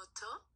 water